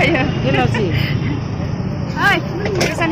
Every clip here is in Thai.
Ayo. Ini sih. Hai, bisa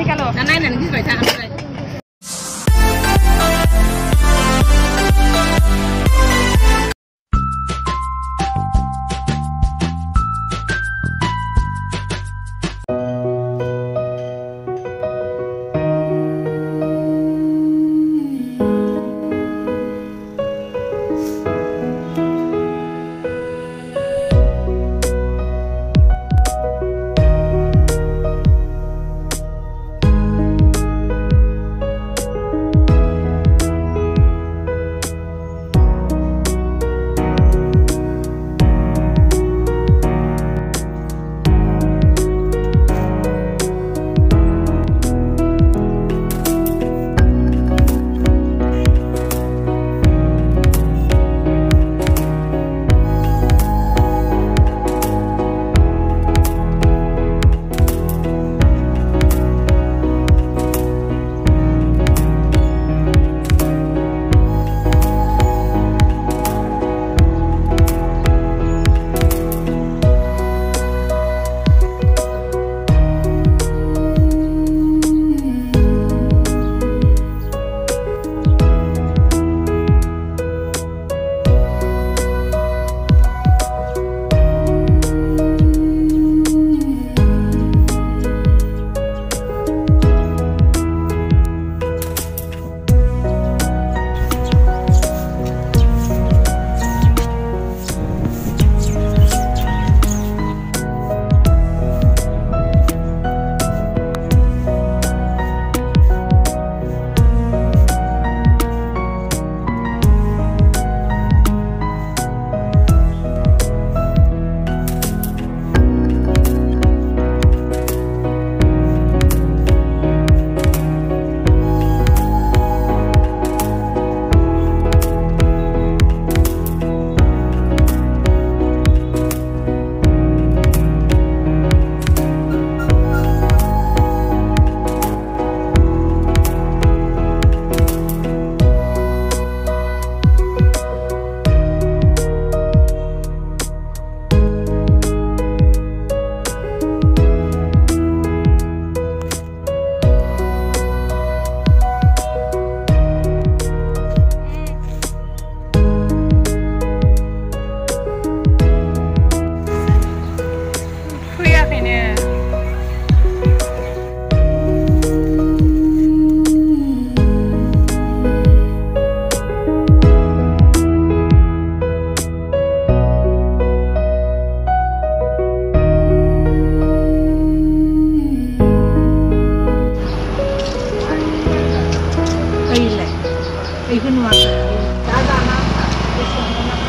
Dalam apa?